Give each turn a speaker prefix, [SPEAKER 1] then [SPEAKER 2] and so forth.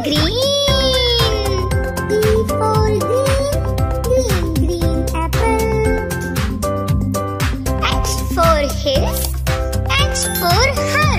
[SPEAKER 1] green. B for green, green, green apple. H for hills, H for house.